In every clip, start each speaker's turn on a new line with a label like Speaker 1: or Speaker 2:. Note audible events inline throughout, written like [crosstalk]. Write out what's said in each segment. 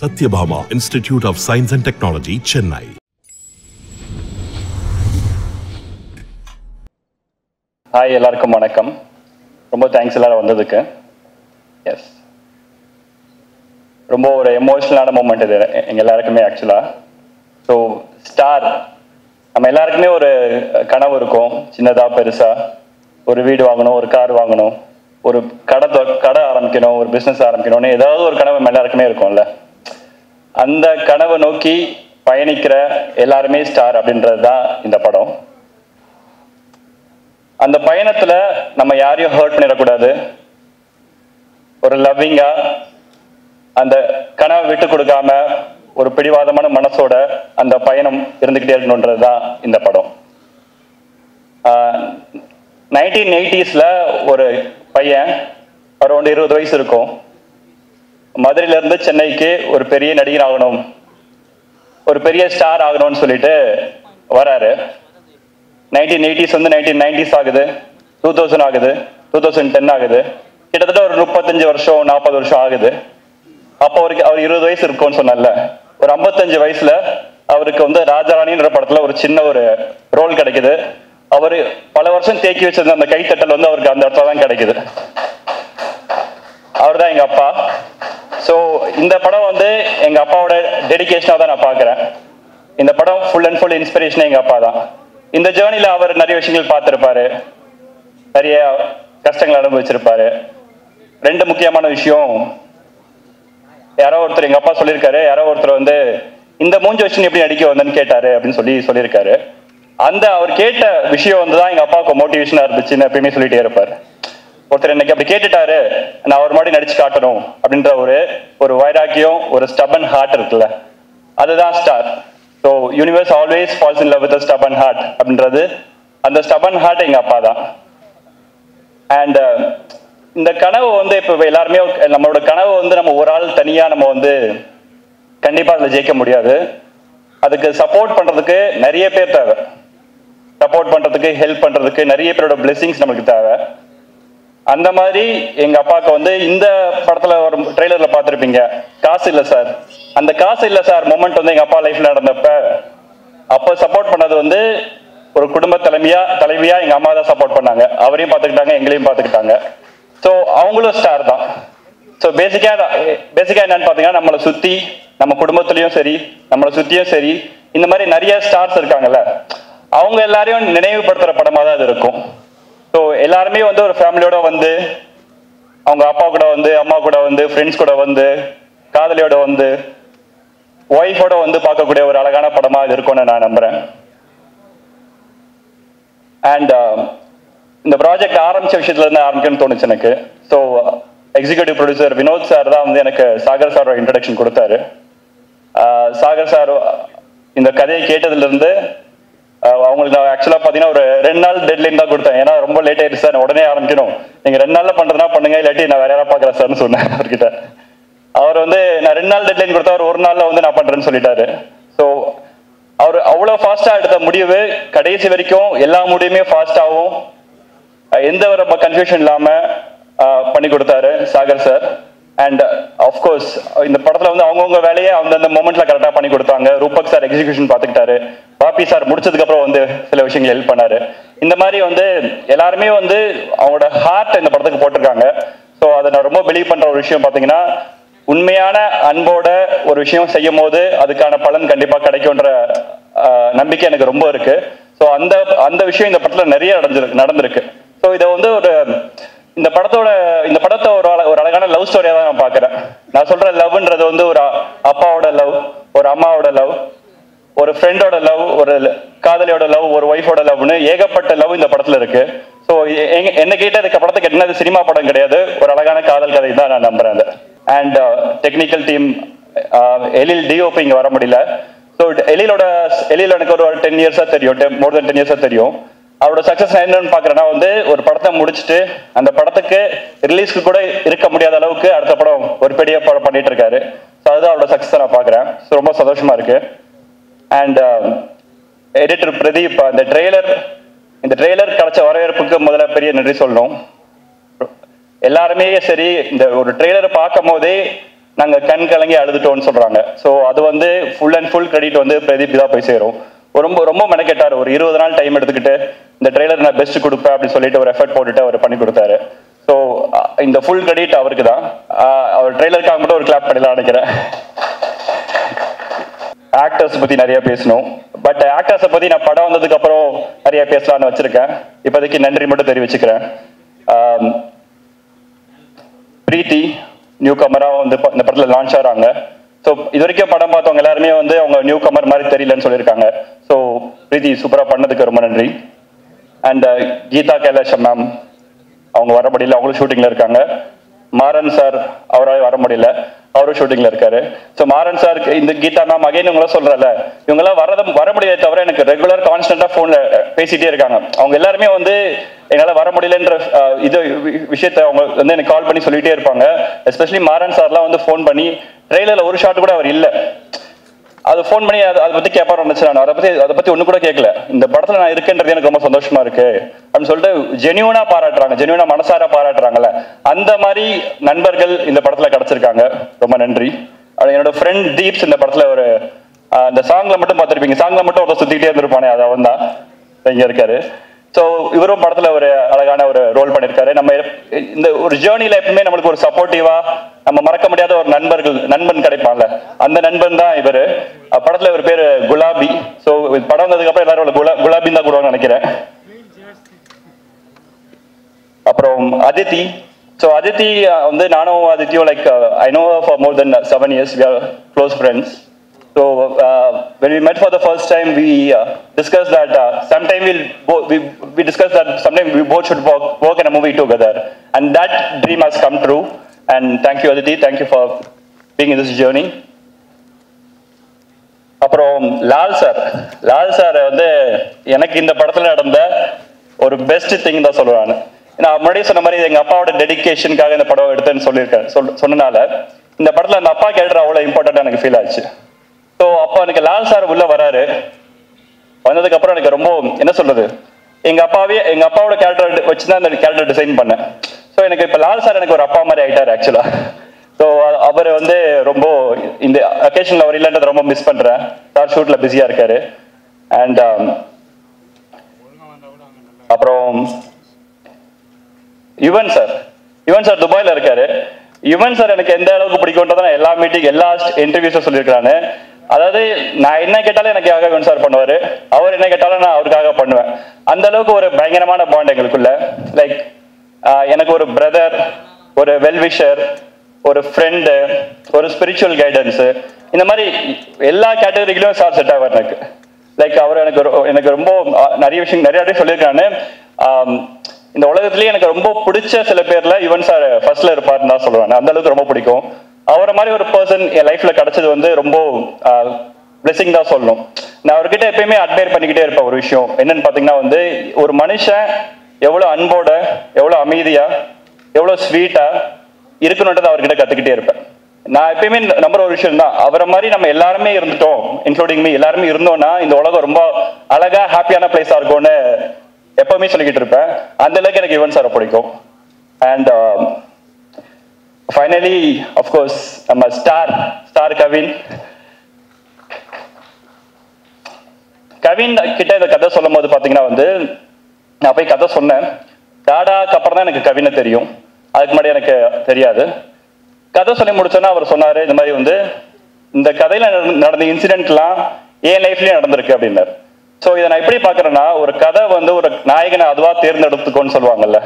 Speaker 1: Sathyabama institute of science and technology Chennai
Speaker 2: hi எல்லாருக்கும் வணக்கம். ரொம்ப தேங்க்ஸ் எல்லாரும் வந்ததுக்கு. எஸ் ரொம்ப ஒரு எமோஷ்னலான மூமெண்ட் இது எங்க எல்லாருக்குமே ஆக்சுவலாக ஸோ ஸ்டார் நம்ம எல்லாருக்குமே ஒரு கனவு இருக்கும். சின்னதா பெருசா. ஒரு வீடு வாங்கணும் ஒரு கார் வாங்கணும். ஒரு கடை கடை ஆரம்பிக்கணும் ஒரு பிஸ்னஸ் ஆரம்பிக்கணும்னு ஏதாவது ஒரு கனவு நம்ம எல்லாருக்குமே இருக்கும்ல. அந்த கனவை நோக்கி பயணிக்கிற எல்லாருமே ஸ்டார் அப்படின்றது தான் இந்த படம். அந்த பயணத்தில் நம்ம யாரையும் ஹர்ட் பண்ணிடக்கூடாது. ஒரு லவ்விங்காக அந்த கனவை விட்டு கொடுக்காம ஒரு பிடிவாதமான மனசோட அந்த பயணம் இருந்துக்கிட்டே இருக்கணுன்றது தான் இந்த படம். நைன்டீன் எயிட்டிஸில் ஒரு பையன் அரௌண்ட் இருபது வயசு இருக்கும். மதுரையில இருந்து சென்னைக்கு ஒரு பெரிய நடிகர் ஆகணும். ஒரு பெரிய ஸ்டார் ஆகணும்னு சொல்லிட்டு வராரு. நைன்டீன் எயிட்டிஸ் வந்து நைன்டீன் நைன்டிஸ் ஆகுது. டூ தௌசண்ட் ஆகுது. டூ தௌசண்ட் டென் ஆகுது. கிட்டத்தட்ட ஒரு முப்பத்தஞ்சு வருஷம் நாற்பது வருஷம் ஆகுது. அப்போ அவருக்கு அவர் இருபது வயசு இருக்கும்னு சொன்னால ஒரு ஐம்பத்தஞ்சு வயசுல அவருக்கு வந்து ராஜாராணின்ற படத்துல ஒரு சின்ன ஒரு ரோல் கிடைக்குது. அவரு பல வருஷம் தேக்கி வச்சிருந்த அந்த கைத்தட்டல் வந்து அவருக்கு அந்த இடத்துல தான் கிடைக்குது. அவர் தான் எங்க அப்பா. ஸோ இந்த படம் வந்து எங்கள் அப்பாவோட டெடிகேஷனாக தான் நான் பார்க்குறேன். இந்த படம் ஃபுல் அண்ட் ஃபுல் இன்ஸ்பிரேஷனே எங்கள் அப்பா தான். இந்த ஜேர்னியில் அவர் நிறைய விஷயங்கள் பார்த்துருப்பாரு. நிறைய கஷ்டங்கள் அனுபவிச்சிருப்பாரு. ரெண்டு முக்கியமான விஷயம் யாரோ ஒருத்தர் எங்கள் அப்பா சொல்லியிருக்காரு யாரோ ஒருத்தர் வந்து இந்த மூஞ்சி வச்சு எப்படி அடிக்க வந்தேன்னு கேட்டாரு அப்படின்னு சொல்லி சொல்லியிருக்காரு. அந்த அவர் கேட்ட விஷயம் வந்து தான் எங்கள் அப்பாவுக்கு மோட்டிவேஷனாக இருந்துச்சுன்னு எப்பயுமே சொல்லிட்டே இருப்பாரு. ஒருத்தர் இன்னைக்கு அப்படி கேட்டுட்டாரு நான் அவர் மாதிரி நடிச்சு காட்டணும் அப்படின்ற ஒரு ஒரு வைராக்கியம் ஒரு ஸ்டபன் ஹார்ட் இருக்குல்ல. அதுதான் star so universe always falls in love with stubborn heart அப்படின்றது அந்த ஸ்டபன் ஹார்ட் எங்கள் அப்பா தான். அண்ட் uh, இந்த கனவு வந்து இப்போ எல்லாருமே நம்மளோட கனவு வந்து நம்ம ஒரு ஆள் தனியாக நம்ம வந்து கண்டிப்பாக அதில் ஜெயிக்க முடியாது. அதுக்கு சப்போர்ட் பண்ணுறதுக்கு நிறைய பேர் தேவை. சப்போர்ட் பண்ணுறதுக்கு ஹெல்ப் பண்ணுறதுக்கு நிறைய பேரோட பிளெஸிங்ஸ் நமக்கு தேவை. அந்த மாதிரி எங்க அப்பாவுக்கு வந்து இந்த படத்துல ஒரு ட்ரெய்லர்ல பாத்திருப்பீங்க காசு இல்ல சார். அந்த காசு இல்ல சார் மொமெண்ட் வந்து எங்க அப்பா லைஃப்ல நடந்தப்ப அப்ப சப்போர்ட் பண்ணது வந்து ஒரு குடும்ப தலைமையா தலைவியா எங்க அம்மா தான் சப்போர்ட் பண்ணாங்க. அவரையும் பார்த்துக்கிட்டாங்க எங்களையும் பார்த்துக்கிட்டாங்க. ஸோ அவங்களும் ஸ்டார் தான். ஸோ பேசிக்கா பேசிக்கா என்னன்னு பார்த்தீங்கன்னா நம்மளை சுத்தி நம்ம குடும்பத்திலயும் சரி நம்மளை சுத்தியும் சரி இந்த மாதிரி நிறைய ஸ்டார்ஸ் இருக்காங்கல்ல. அவங்க எல்லாரையும் நினைவுபடுத்துற படமா தான் அது இருக்கும். ஸோ எல்லாருமே வந்து ஒரு ஃபேமிலியோட வந்து அவங்க அப்பா கூட வந்து அம்மா கூட வந்து ஃப்ரெண்ட்ஸ் கூட வந்து காதலியோட வந்து ஒய்ஃபோட வந்து பார்க்கக்கூடிய ஒரு அழகான படமாக இது இருக்கும்னு நான் நம்புறேன். அண்ட் um, இந்த ப்ராஜெக்ட் ஆரம்பிச்ச விஷயத்துல இருந்து ஆரம்பிக்கணும்னு தோணுச்சு எனக்கு. So executive producer Vinod sir தான் வந்து எனக்கு சாகர் சாரோட இன்ட்ரடக்ஷன் கொடுத்தாரு. சாகர் சார் இந்த கதையை கேட்டதுல இருந்து அவங்களுக்கு நான் ஆக்சுவலாக பார்த்தீங்கன்னா ஒரு ரெண்டு நாள் டெட்லைன் தான் கொடுத்தேன். ஏன்னா ரொம்ப லேட் ஆயிடுச்சு சார் உடனே ஆரம்பிக்கணும் நீங்கள் ரெண்டு நாளில் பண்றதுனா பண்ணுங்க. இல்லாட்டி நான் வேற யாராவது பார்க்குறேன் சார்னு சொன்னேன் [laughs] அவர்கிட்ட. அவர் வந்து நான் ரெண்டு நாள் டெட்லைன் கொடுத்தா அவர் ஒரு நாளில் வந்து நான் பண்ணுறேன்னு சொல்லிட்டாரு. ஸோ அவர் அவ்வளோ ஃபாஸ்ட்டாக எடுத்த முடிவு கடைசி வரைக்கும் எல்லா முடிவுமே ஃபாஸ்ட்டாகவும் எந்த ஒரு கன்ஃபியூஷன் இல்லாமல் பண்ணி கொடுத்தாரு சாகர் சார் அண்ட் கோர்ஸ் இந்த படத்தில் வந்து அவங்கவுங்க வேலையை அந்தந்த மூமெண்ட்ல கரெக்டாக பண்ணி கொடுத்தாங்க. ரூபக் சார் எக்ஸிகியூஷன் பார்த்துக்கிட்டாரு பாப்பி சார் முடிச்சதுக்கு அப்புறம் வந்து சில விஷயங்கள் ஹெல்ப் பண்ணாரு. இந்த மாதிரி வந்து எல்லாருமே வந்து அவங்களோட ஹார்ட் இந்த படத்துக்கு போட்டிருக்காங்க. ஸோ அதை நான் ரொம்ப பிலீவ் பண்ற ஒரு விஷயம் பாத்தீங்கன்னா உண்மையான அன்போட ஒரு விஷயம் செய்யும் போது அதுக்கான பலன் கண்டிப்பா கிடைக்கும்ன்ற நம்பிக்கை எனக்கு ரொம்ப இருக்கு. ஸோ அந்த அந்த விஷயம் இந்த படத்துல நிறைய நடந்திருக்கு நடந்திருக்கு. ஸோ இதை வந்து ஒரு இந்த படத்தோட இந்த படத்தை ஒரு ஒரு அழகான லவ் ஸ்டோரியா தான் நான் பாக்குறேன் நான் சொல்ற லவ்ன்றது வந்து ஒரு அப்பாவோட லவ் ஒரு அம்மாவோட லவ் ஒரு ஃப்ரெண்டோட லவ் ஒரு காதலியோட லவ் ஒரு ஒய்ஃபோட லவ்னு ஏகப்பட்ட லவ் இந்த படத்துல இருக்கு. ஸோ என்ன கேட்ட இந்த படத்துக்கு என்னது சினிமா படம் கிடையாது. ஒரு அழகான காதல் கதை தான் நான் நம்புறேன் அது. And technical team Ezhil DOP இங்க வர முடியல. ஸோ எலிலோட எலியில் எனக்கு ஒரு டென் இயர்ஸா தெரியும். மோர் தென் டென் இயர்ஸா தெரியும். அவரோட சக்சஸ் என்னன்னு பாக்குறேன்னா வந்து ஒரு படத்தை முடிச்சுட்டு அந்த படத்துக்கு ரிலீஸ்க்கு கூட இருக்க முடியாத அளவுக்கு அடுத்த படம் ஒரு பெரிய படம் பண்ணிட்டு இருக்காரு. ஸோ அதுதான் அவரோட சக்சஸ் நான் பாக்குறேன். ஸோ ரொம்ப சந்தோஷமா இருக்கு. அண்ட் எடிட்டர் பிரதீப் அந்த ட்ரெய்லர் இந்த ட்ரெய்லர் கிடைச்ச வரவேற்புக்கு முதல்ல பெரிய நன்றி சொல்லணும் எல்லாருமே சரி இந்த ஒரு ட்ரெய்லரை பார்க்கும் போதே நாங்கள் கண் கலங்கி அழுதுட்டோம்னு சொல்கிறாங்க ஸோ அது வந்து ஃபுல் அண்ட் ஃபுல் கிரெடிட் வந்து பிரதீப் தான் போய் சேரும். ரொம்ப ரொம்ப மெனக்கெட்டார். ஒரு இருபது நாள் டைம் எடுத்துக்கிட்டு இந்த ட்ரெய்லர் நான் பெஸ்ட் கொடுப்பேன் அப்படின்னு சொல்லிட்டு ஒரு எஃபர்ட் போட்டுட்டு அவர் பண்ணி கொடுத்தாரு. ஸோ இந்த ஃபுல் கிரெடிட் அவருக்கு தான் அவர் ட்ரெய்லருக்காக மட்டும் ஒரு கிளாப் பண்ணலாம் நினைக்கிறேன். ஆக்டர்ஸ் பத்தி நிறைய பேசணும். பட் ஆக்டர்ஸை பத்தி நான் படம் வந்ததுக்கு அப்புறம் நிறைய பேசலாம்னு வச்சிருக்கேன். இப்போதைக்கு நன்றி மட்டும் தெரிவிச்சுக்கிறேன். பிரீத்தி நியூ கமரா வந்து ப- இந்த படத்துல லான்ச் ஆறாங்க ஸோ இது வரைக்கும் படம் பார்த்தவங்க எல்லாருமே வந்து அவங்க நியூ கமர் மாதிரி தெரியலன்னு சொல்லியிருக்காங்க. ஸோ பிரீத்தி சூப்பராக பண்ணதுக்கு ரொம்ப நன்றி. அண்ட் கீதா கைலாஷம் மேம் அவங்க வரபடியில் அவங்களும் ஷூட்டிங்கில் இருக்காங்க. மாறன் சார் அவரால் வர முடியல. அவரும் ஷூட்டிங்ல இருக்காரு. ஸோ மாறன் சார் இந்த கீதா மேம் அகைன் இவங்களாம் சொல்றல இவங்களாம் வரத வர முடியாது தவிர எனக்கு ரெகுலர் கான்ஸ்டன்டா போன்ல பேசிட்டே இருக்காங்க. அவங்க எல்லாருமே வந்து என்னால் வர முடியலன்ற இது விஷயத்த அவங்க வந்து எனக்கு கால் பண்ணி சொல்லிட்டே இருப்பாங்க. எஸ்பெஷலி மாறன் சார்லாம் வந்து ஃபோன் பண்ணி ட்ரெயிலர்ல ஒரு ஷாட் கூட அவர் இல்லை. அது ஃபோன் பண்ணி அதை அதை பற்றி கேட்பாரு நினைச்சு நான் அதை பற்றி அதை பற்றி ஒன்று கூட கேட்கல இந்த படத்தில் நான் இருக்கேன்றது எனக்கு ரொம்ப சந்தோஷமா இருக்கு. அப்படின்னு சொல்லிட்டு ஜெனியூனாக பாராட்டுறாங்க. ஜெனியூனா மனசார பாராட்டுறாங்கல்ல. அந்த மாதிரி நண்பர்கள் இந்த படத்தில் கிடச்சிருக்காங்க. ரொம்ப நன்றி. அது என்னோட ஃப்ரெண்ட் தீப்ஸ் இந்த படத்தில் ஒரு அந்த சாங்கில் சாங்ல மட்டும் பார்த்துருப்பீங்க. சாங்ல மட்டும் ஒருத்தர் சுற்றிக்கிட்டே இருந்திருப்பானே அது அவன் தான் இங்கே இருக்காரு. ஸோ இவரும் படத்தில் ஒரு அழகான ஒரு ரோல் பண்ணியிருக்காரு நம்ம இந்த ஒரு ஜேர்னியில் எப்பவுமே நம்மளுக்கு ஒரு சப்போர்ட்டிவாக நம்ம மறக்க முடியாத ஒரு நண்பர்கள் நண்பன் கிடைப்பான்ல. அந்த நண்பன் தான் இவர். படத்தில் இவர் பேர் குலாபி. ஸோ படம் வந்ததுக்கப்புறம் எல்லாரும் குலா குலாபின்னு தான் கூடுவாங்கன்னு நினைக்கிறேன். அப்புறம் அதித்தி. ஸோ அதித்தி வந்து நானும் அதித்தியும் like I know for more than seven years we are close friends So uh, when we met for the first time, we uh, discussed that uh, sometime we'll bo- we, we discussed that sometime we both should work, work in a movie together, and that dream has come true. And thank you, Aditi. Thank you for being in this journey. அப்புறம் Lal sir Lal sir வந்து எனக்கு இந்த படத்தில் நடந்த ஒரு best thing தான் சொல்லுவாங்க நான் முன்னாடியே சொன்ன மாதிரி எங்கள் அப்பாவோட டெடிக்கேஷனுக்காக இந்த படம் எடுத்தேன்னு சொல்லியிருக்கேன் சொல் சொன்னனால இந்த படத்தில் அந்த அப்பா கேரக்டர் அவ்வளோ இம்பார்ட்டன்ட் எனக்கு ஃபீல் ஆச்சு ஸோ அப்போ எனக்கு லால் சார் உள்ள வராரு. வந்ததுக்கு அப்புறம் எனக்கு ரொம்ப என்ன சொல்றது? எங்க அப்பாவே எங்க அப்பாவோட கேரக்டர் வச்சு தான் அந்த கேரக்டர் டிசைன் பண்ணேன். ஸோ எனக்கு இப்போ லால் சார் எனக்கு ஒரு அப்பா மாதிரி ஆயிட்டார் ஆக்சுவலா ஸோ அவர் வந்து ரொம்ப இந்த அக்கேஷன்ல அவர் இல்லைன்றதை ரொம்ப மிஸ் பண்றேன். சார் ஷூட்ல பிஸியா இருக்காரு. அண்ட் um, அப்புறம் யுவன் சார் யுவன் சார் துபாயில் இருக்காரு. யுவன் சார் எனக்கு எந்த அளவுக்கு பிடிக்கும்ன்றதை நான் எல்லா மீட்டிங் எல்லா இன்டர்வியூஸும் சொல்லியிருக்கிறானு. அதாவது நான் என்ன கேட்டாலும் எனக்காக யுவன் சார் பண்ணுவாரு. அவர் என்ன கேட்டாலும் நான் அவருக்காக பண்ணுவேன். அந்த அளவுக்கு ஒரு பயங்கரமான பாண்ட் எங்களுக்குள்ள. லைக் எனக்கு ஒரு பிரதர் ஒரு வெல்விஷர் ஒரு ஃப்ரெண்டு ஒரு ஸ்பிரிச்சுவல் கைடன்ஸ் இந்த மாதிரி எல்லா கேட்டகரியிலும் சார் செட் ஆவார் எனக்கு. லைக் அவர் எனக்கு எனக்கு ரொம்ப நிறைய விஷயம் நிறைய வாட்டி சொல்லியிருக்காரு. இந்த உலகத்துலேயே எனக்கு ரொம்ப பிடிச்ச சில பேர்ல யுவன் சார் ஃபர்ஸ்ட்ல இருப்பாருன்னு தான் சொல்லுவேன். அந்த அளவுக்கு ரொம்ப பிடிக்கும். அவரை மாதிரி ஒரு பர்சன் என் லைஃப்ல கிடைச்சது வந்து ரொம்ப பிளெஸிங் தான் சொல்லணும். நான் அவர்கிட்ட எப்பயுமே அட்மையர் பண்ணிக்கிட்டே இருப்பேன் ஒரு விஷயம். என்னன்னு பாத்தீங்கன்னா வந்து ஒரு மனுஷன் எவ்வளோ அன்போட எவ்வளோ அமைதியா எவ்வளோ ஸ்வீட்டா இருக்கணுன்றதை அவர்கிட்ட கத்துக்கிட்டே இருப்பேன். நான் எப்பயுமே நம்புற ஒரு விஷயம் தான். அவரை மாதிரி நம்ம எல்லாருமே இருந்துட்டோம் இன்க்ளூடிங் மீ எல்லாருமே இருந்தோம்னா இந்த உலகம் ரொம்ப அழகா ஹாப்பியான பிளேஸா இருக்கும்னு எப்பவுமே சொல்லிக்கிட்டு இருப்பேன். அந்த அளவுக்கு எனக்கு யுவன் சாரை பிடிக்கும். அண்ட் ஃபைனலி I'm நம்ம ஸ்டார் ஸ்டார் கவின் கவின் கிட்ட இந்த கதை சொல்லும் போது பார்த்தீங்கன்னா வந்து நான் போய் கதை சொன்னேன். டாடாக்கு அப்புறம் தான் எனக்கு கவினை தெரியும். அதுக்கு முன்னாடி எனக்கு தெரியாது. கதை சொல்லி முடிச்சோன்னா அவர் சொன்னார் இந்த மாதிரி வந்து இந்த கதையில் நடந்த- நடந்த இன்சிடென்ட்லாம் என் லைஃப்லேயும் நடந்திருக்கு அப்படின்னார். ஸோ இதை நான் எப்படி பார்க்குறேன்னா ஒரு கதை வந்து ஒரு நாயகனை அதுவாக தேர்ந்தெடுத்துக்கோன்னு சொல்லுவாங்கல்ல.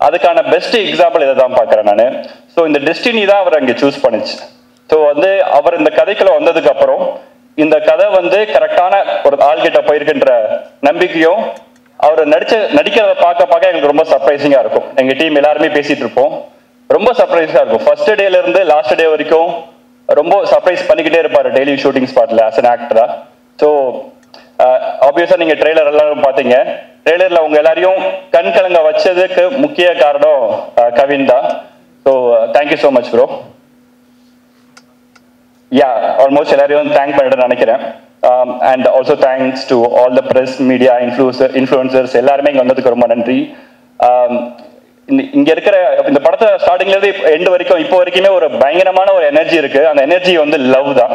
Speaker 2: அதுக்கான பெஸ்ட் எக்ஸாம்பிள் இதை தான் பார்க்குறேன் நான். ஸோ இந்த டெஸ்டினி தான் அவர் அங்கே சூஸ் பண்ணுச்சு. ஸோ வந்து அவர் இந்த கதைக்குள்ள வந்ததுக்கு அப்புறம் இந்த கதை வந்து கரெக்டான ஒரு ஆள்கிட்ட போயிருக்குன்ற நம்பிக்கையும் அவர் நடிச்ச நடிக்கிறத பார்க்க பார்க்க எங்களுக்கு ரொம்ப சர்ப்ரைசிங்காக இருக்கும். எங்கள் டீம் எல்லாருமே பேசிட்டு இருப்போம். ரொம்ப சர்ப்ரைஸாக இருக்கும். ஃபர்ஸ்ட் டேலேருந்து லாஸ்ட் டே வரைக்கும் ரொம்ப சர்ப்ரைஸ் பண்ணிக்கிட்டே இருப்பார் டெய்லி ஷூட்டிங் ஸ்பாட்டில் ஆஸ் அன் ஆக்டரா ஸோ ஆப்வியஸாக நீங்கள் ட்ரெய்லர் எல்லாரும் பார்த்தீங்க. ட்ரெய்லரில் உங்க எல்லாரையும் கண் கலங்க வச்சதுக்கு முக்கிய காரணம் கவின் தான். So thank you so much bro yeah almost எல்லாரையும் தேங்க் பண்ணிட்டு நினைக்கிறேன். And also thanks to all the press media influencer influencers எல்லாருமே இங்கே வந்ததுக்கு ரொம்ப நன்றி. Um, இங்க இருக்கிற இந்த படத்தை ஸ்டார்டிங்ல இருந்து எண்டு வரைக்கும் இப்போ வரைக்குமே ஒரு பயங்கரமான ஒரு எனர்ஜி இருக்கு. அந்த எனர்ஜி வந்து லவ் தான்.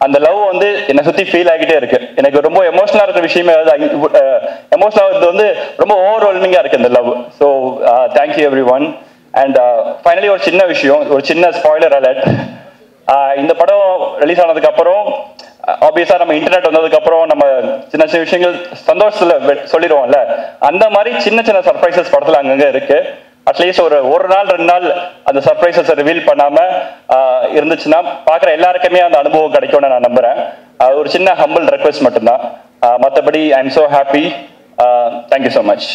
Speaker 2: அந்த லவ் வந்து என்னை சுத்தி ஃபீல் ஆகிட்டே இருக்கு. எனக்கு ரொம்ப எமோஷனலா இருக்கிற விஷயமே எமோஷனலா வந்து ரொம்ப ஓவர்வெல்மிங்கா இருக்கு இந்த love so thank you everyone and finally ஒரு சின்ன விஷயம் ஒரு சின்ன ஸ்பாய்லர் அலர்ட் uh, இந்த படம் ரிலீஸ் ஆனதுக்கு அப்புறம் ஆப்வியஸா uh, நம்ம இன்டர்நெட் வந்ததுக்கு அப்புறம் நம்ம சின்ன சின்ன விஷயங்கள் சந்தோஷத்துல வெ- சொல்லிடுவோம்ல. அந்த மாதிரி சின்ன சின்ன சர்ப்ரைசஸ் படத்துல அங்கங்க இருக்கு. அட்லீஸ்ட் ஒரு ஒரு நாள் ரெண்டு நாள் அந்த சர்ப்ரைசஸ் ரிவீல் பண்ணாம ஆஹ், இருந்துச்சுன்னா பாக்குற எல்லாருக்குமே அந்த அனுபவம் கிடைக்கும்னு நான் நம்புறேன். ஒரு சின்ன ஹம்பிள் ரெக்வெஸ்ட் மட்டும்தான். ஆஹ், மத்தபடி I am so happy thank you so much